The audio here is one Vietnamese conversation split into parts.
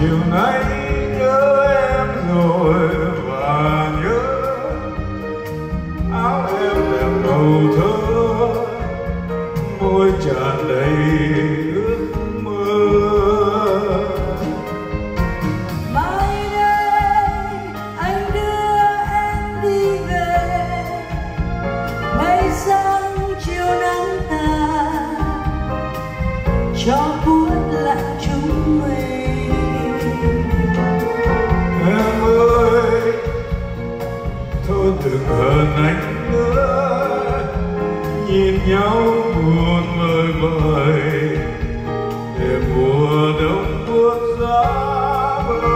chiều nay nhớ em rồi và nhớ áo em đẹp đầu thơ. Môi tràn đầy ước mơ. Mai đây anh đưa em đi về. Mây sáng chiều nắng tà cho buốt lạnh chúng mình hơn anh nữa nhìn nhau buồn vời vời. Để mùa đông buốt giá bờ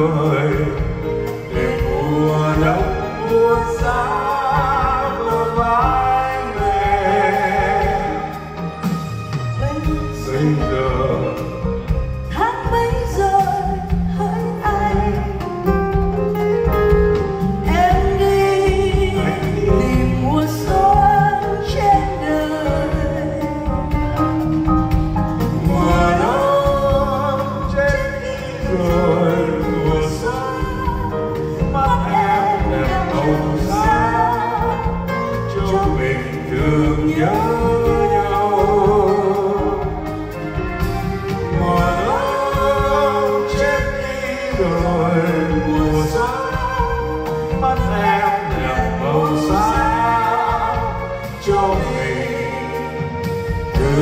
Oh.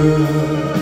You.